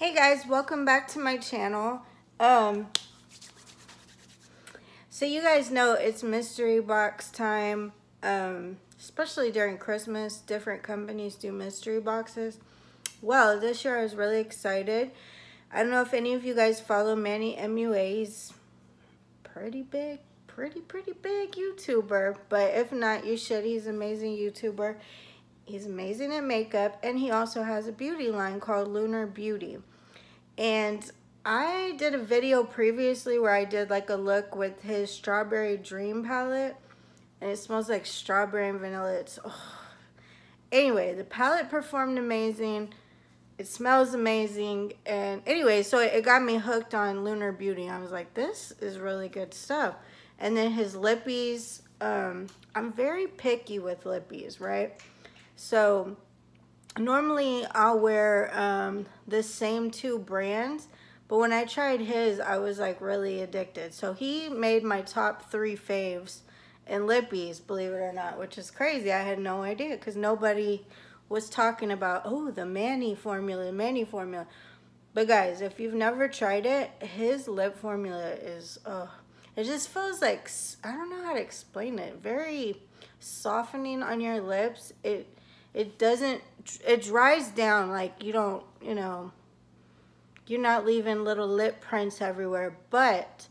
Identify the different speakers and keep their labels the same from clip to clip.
Speaker 1: Hey guys, welcome back to my channel. Um, so you guys know it's mystery box time, um, especially during Christmas. Different companies do mystery boxes. Well, this year I was really excited. I don't know if any of you guys follow Manny MUA's pretty big, pretty, pretty big YouTuber. But if not, you should. He's an amazing YouTuber. He's amazing at makeup, and he also has a beauty line called Lunar Beauty. And I did a video previously where I did like a look with his Strawberry Dream palette, and it smells like strawberry and vanilla. It's oh. Anyway, the palette performed amazing. It smells amazing. And anyway, so it got me hooked on Lunar Beauty. I was like, this is really good stuff. And then his lippies, um, I'm very picky with lippies, right? So normally I'll wear um, the same two brands, but when I tried his, I was like really addicted. So he made my top three faves in lippies, believe it or not, which is crazy. I had no idea because nobody was talking about, oh, the Manny formula, Manny formula. But guys, if you've never tried it, his lip formula is, oh, it just feels like, I don't know how to explain it, very softening on your lips. It it doesn't, it dries down like you don't, you know, you're not leaving little lip prints everywhere, but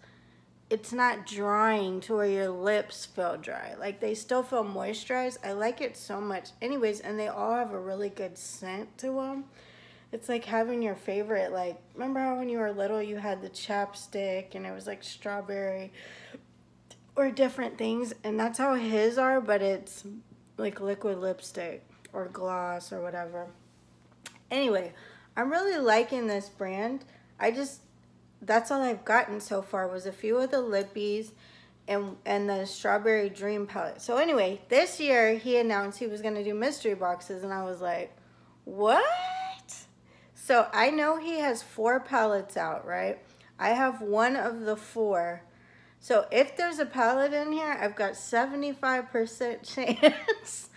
Speaker 1: it's not drying to where your lips feel dry. Like they still feel moisturized. I like it so much. Anyways, and they all have a really good scent to them. It's like having your favorite, like, remember how when you were little you had the chapstick and it was like strawberry or different things? And that's how his are, but it's like liquid lipstick or gloss or whatever. Anyway, I'm really liking this brand. I just, that's all I've gotten so far was a few of the lippies and, and the Strawberry Dream palette. So anyway, this year he announced he was going to do mystery boxes and I was like, what? So I know he has four palettes out, right? I have one of the four. So if there's a palette in here, I've got 75% chance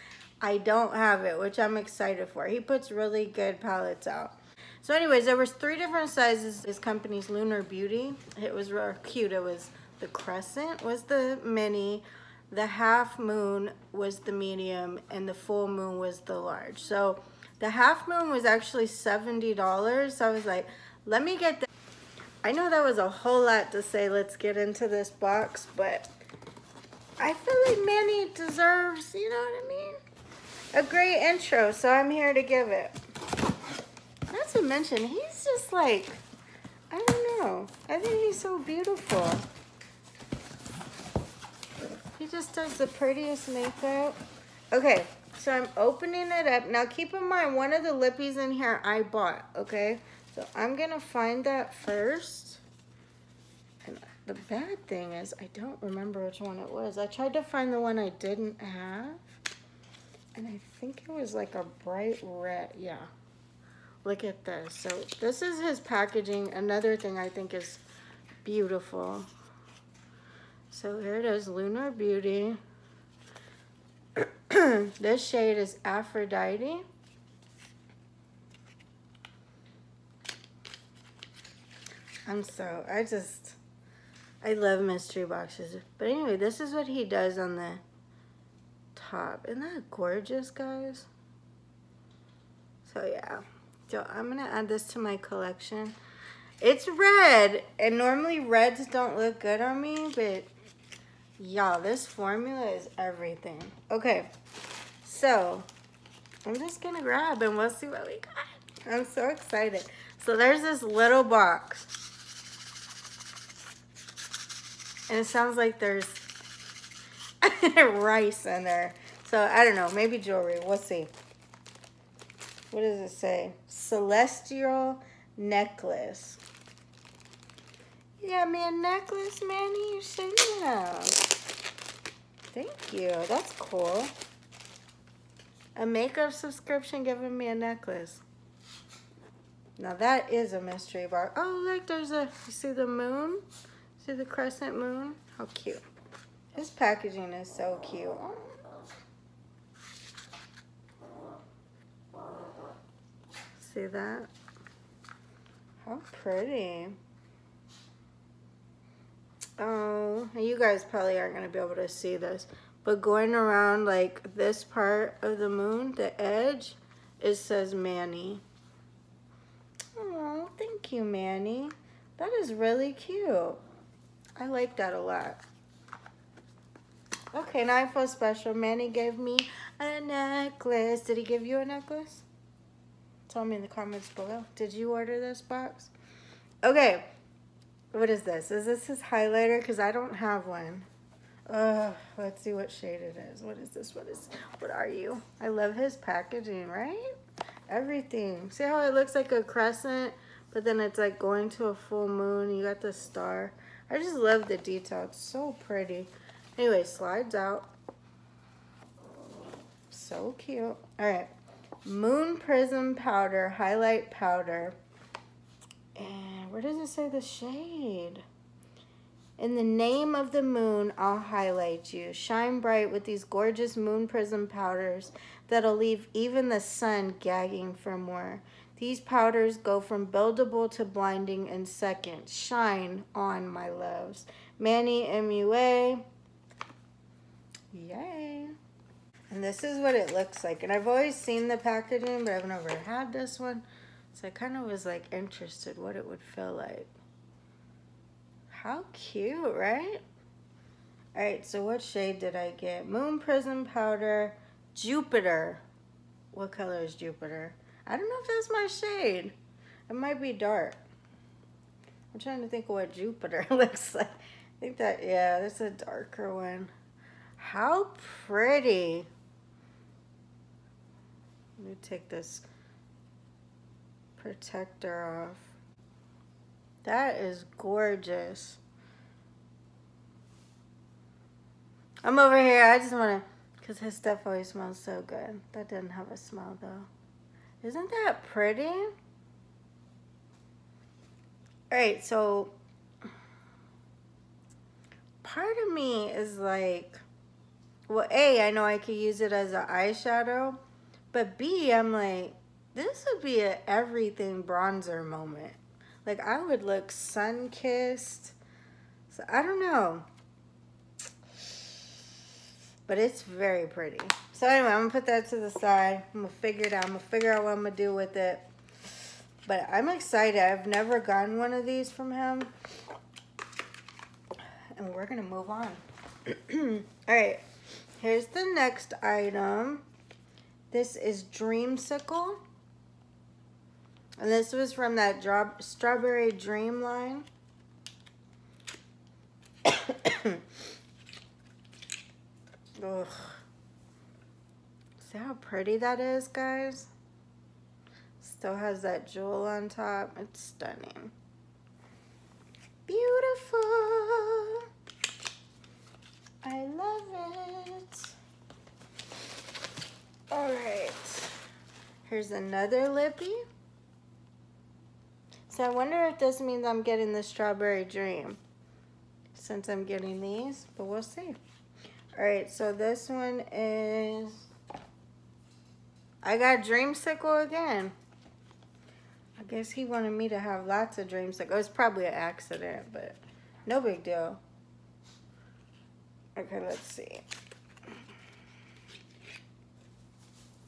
Speaker 1: I don't have it, which I'm excited for. He puts really good palettes out. So anyways, there was three different sizes. His company's Lunar Beauty. It was real cute. It was the crescent was the mini, the half moon was the medium, and the full moon was the large. So the half moon was actually $70. So I was like, let me get that. I know that was a whole lot to say, let's get into this box, but I feel like Manny deserves, you know what I mean? A great intro, so I'm here to give it. Not to mention, he's just like, I don't know. I think he's so beautiful. He just does the prettiest makeup. Okay, so I'm opening it up. Now keep in mind, one of the lippies in here I bought, okay? So I'm gonna find that first. And the bad thing is I don't remember which one it was. I tried to find the one I didn't have. And I think it was like a bright red. Yeah. Look at this. So this is his packaging. Another thing I think is beautiful. So here it is, Lunar Beauty. this shade is Aphrodite. I'm so, I just, I love mystery boxes. But anyway, this is what he does on the top. Isn't that gorgeous, guys? So yeah, so I'm gonna add this to my collection. It's red, and normally reds don't look good on me, but y'all, this formula is everything. Okay, so I'm just gonna grab and we'll see what we got. I'm so excited. So there's this little box. And it sounds like there's rice in there. So I don't know, maybe jewelry. We'll see. What does it say? Celestial necklace. Yeah, me a necklace, Manny. You should have. Thank you. That's cool. A makeup subscription giving me a necklace. Now that is a mystery bar. Oh, look, there's a, you see the moon? See the crescent moon? How cute. This packaging is so cute. See that? How pretty. Oh, you guys probably aren't going to be able to see this. But going around like this part of the moon, the edge, it says Manny. Oh, thank you, Manny. That is really cute. I like that a lot. Okay, now I feel special. Manny gave me a necklace. Did he give you a necklace? Tell me in the comments below. Did you order this box? Okay. What is this? Is this his highlighter? Because I don't have one. Uh, let's see what shade it is. What is this? What is, what are you? I love his packaging, right? Everything. See how it looks like a crescent, but then it's like going to a full moon. You got the star. I just love the detail. It's so pretty. Anyway, slides out. So cute. All right. Moon Prism Powder, Highlight Powder. And where does it say the shade? In the name of the moon, I'll highlight you. Shine bright with these gorgeous moon prism powders that'll leave even the sun gagging for more. These powders go from buildable to blinding in seconds. Shine on, my loves. Manny MUA. Yay. And this is what it looks like. And I've always seen the packaging, but I've never had this one. So I kind of was like interested what it would feel like. How cute, right? All right, so what shade did I get? Moon Prism Powder, Jupiter. What color is Jupiter? I don't know if that's my shade. It might be dark. I'm trying to think of what Jupiter looks like. I think that, yeah, that's a darker one. How pretty. Let me take this protector off. That is gorgeous. I'm over here. I just want to, because his stuff always smells so good. That doesn't have a smell, though. Isn't that pretty? All right, so part of me is like, well, A, I know I could use it as an eyeshadow, but B, I'm like, this would be an everything bronzer moment. Like, I would look sun-kissed. So, I don't know. But it's very pretty. So, anyway, I'm to put that to the side. I'm to figure it out. I'm to figure out what I'm to do with it. But I'm excited. I've never gotten one of these from him. And we're to move on. All right. Here's the next item. This is Dreamsicle. And this was from that Strawberry Dream line. Ugh. See how pretty that is, guys? Still has that jewel on top. It's stunning. Beautiful. I love it. All right. Here's another lippy. So I wonder if this means I'm getting the Strawberry Dream since I'm getting these, but we'll see. All right, so this one is, I got Dreamsicle again. I guess he wanted me to have lots of Dreamsicle. It was probably an accident, but no big deal. Okay, let's see.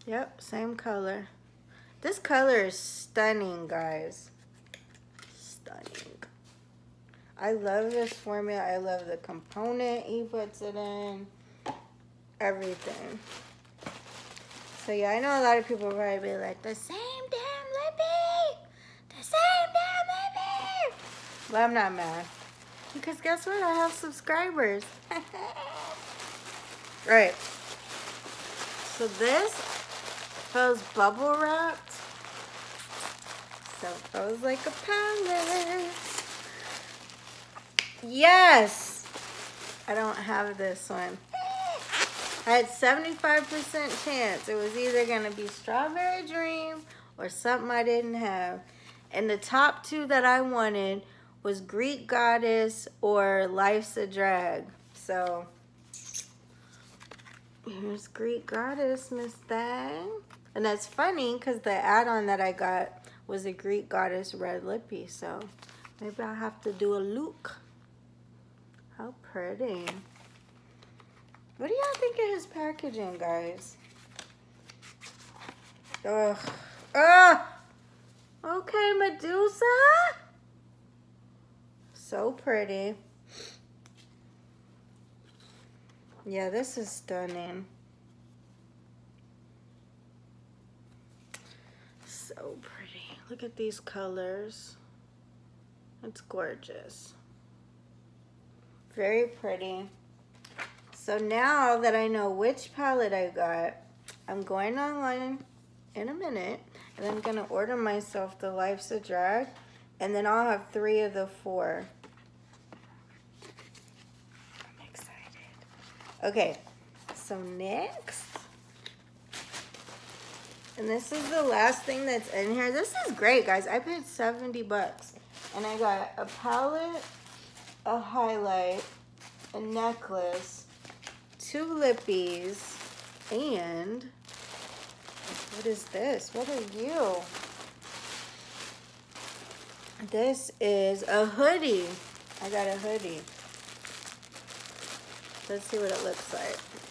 Speaker 1: Yep, same color. This color is stunning, guys. Stunning. I love this formula. I love the component he puts it in. Everything. So yeah, I know a lot of people probably be like, the same damn lippy! The same damn lippy! But I'm not mad. Because guess what? I have subscribers. right. So this feels bubble wrapped. So it feels like a palette. Yes! I don't have this one. I had 75% chance. It was either going to be Strawberry Dream or something I didn't have. And the top two that I wanted was Greek Goddess or Life's a Drag. So, here's Greek Goddess, Miss Thang. And that's funny because the add-on that I got was a Greek goddess red lippy. So maybe I'll have to do a look. How pretty. What do y'all think of his packaging, guys? Ugh. Ugh. Okay, Medusa. So pretty. Yeah, this is stunning. So pretty. Look at these colors. It's gorgeous. Very pretty. So now that I know which palette I got, I'm going online in a minute and I'm gonna order myself the Life's a Drag and then I'll have three of the four. I'm excited. Okay, so next, and this is the last thing that's in here. This is great, guys. I paid 70 bucks and I got a palette, a highlight, a necklace, two lippies, and what is this? What are you? This is a hoodie. I got a hoodie. Let's see what it looks like.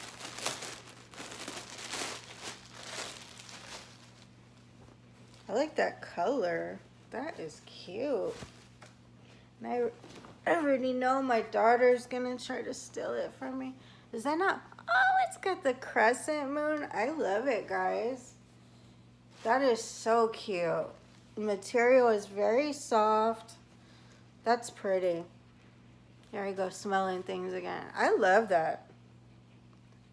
Speaker 1: I like that color. That is cute. And I, already know my daughter's gonna try to steal it from me. Is that not? Oh, it's got the crescent moon. I love it, guys. That is so cute. The material is very soft. That's pretty. There we go, smelling things again. I love that.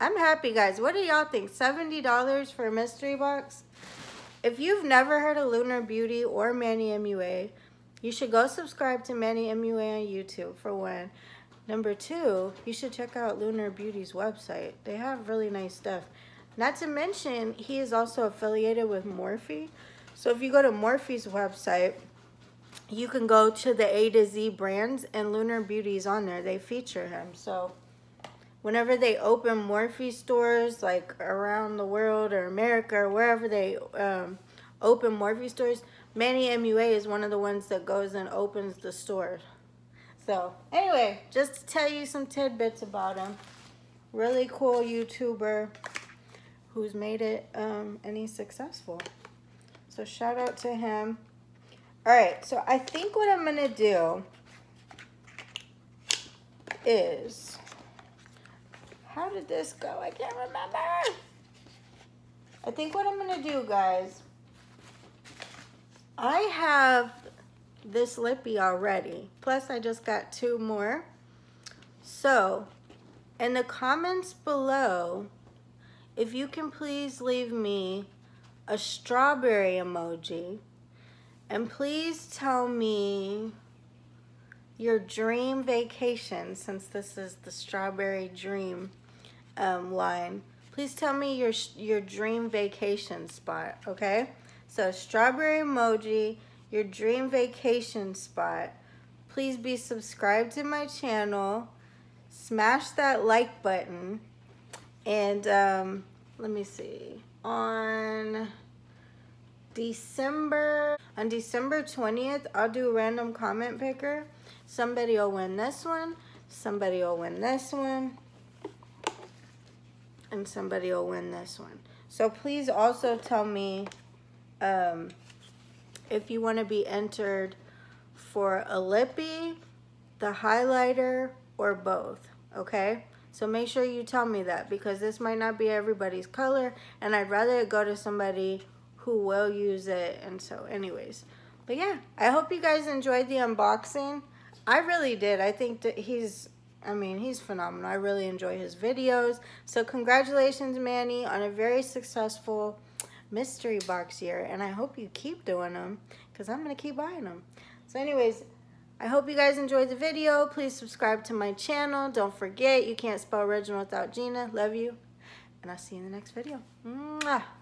Speaker 1: I'm happy, guys. What do y'all think? $70 for a mystery box? If you've never heard of Lunar Beauty or Manny MUA, you should go subscribe to Manny MUA on YouTube, for one. Number two, you should check out Lunar Beauty's website. They have really nice stuff. Not to mention, he is also affiliated with Morphe. So if you go to Morphe's website, you can go to the A to Z brands and Lunar Beauty's on there. They feature him. So whenever they open Morphe stores, like around the world or America or wherever they um, open Morphe stores, Manny MUA is one of the ones that goes and opens the store. So anyway, just to tell you some tidbits about him. Really cool YouTuber who's made it um, and he's successful. So shout out to him. All right, so I think what I'm gonna do is, how did this go? I can't remember. I think what I'm gonna do, guys, I have this lippy already. Plus I just got two more. So in the comments below, if you can please leave me a strawberry emoji and please tell me your dream vacation since this is the strawberry dream um, line. Please tell me your your dream vacation spot okay? So strawberry emoji your dream vacation spot. Please be subscribed to my channel. Smash that like button. And um, let me see, on December, on December 20th, I'll do a random comment picker. Somebody will win this one, somebody will win this one, and somebody will win this one. So please also tell me um, if you want to be entered for a lippy, the highlighter, or both, okay? So make sure you tell me that because this might not be everybody's color and I'd rather go to somebody who will use it. And so anyways, but yeah, I hope you guys enjoyed the unboxing. I really did. I think that he's, I mean, he's phenomenal. I really enjoy his videos. So congratulations, Manny, on a very successful mystery box year. And I hope you keep doing them because I'm going to keep buying them. So anyways, I hope you guys enjoyed the video. Please subscribe to my channel. Don't forget, you can't spell original without Gina. Love you. And I'll see you in the next video. Mwah.